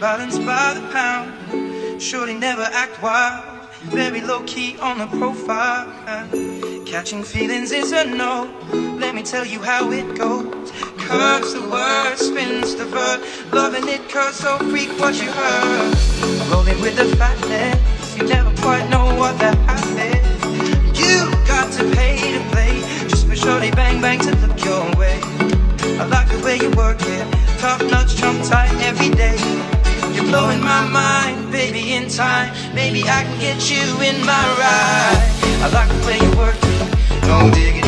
balanced by the pound. Surely never act wild, very low key on the profile. Catching feelings is a no, let me tell you how it goes. Curves the word, spins the verb, loving it cause so freak what you heard. Rolling with the fatness, you never quite know what that happened. You got to pay to play, just make Shorty bang bang to blowing my mind Baby, in time, maybe I can get you in my ride. I like the way you work it, no digging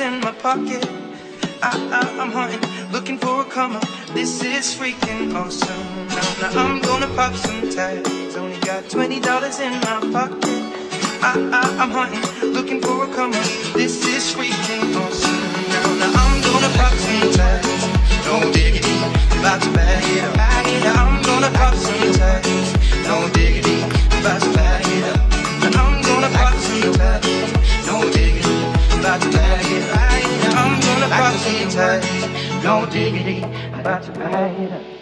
in my pocket. I, I, am hunting, looking for a come up. This is freaking awesome. Now, now I'm gonna pop some tags. Only got twenty dollars in my pocket. I, I, am hunting, looking for a come up. This is freaking awesome. Now, now I'm gonna pop some tags. I'm gonna cross the touch. No diggity, I'm about to ride it up.